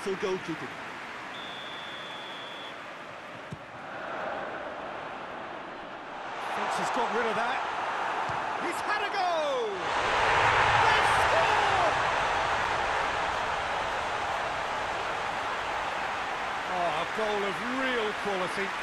for goalkeeping. Thinks he's got rid of that. He's had a go! They scored! Oh, a goal of real quality.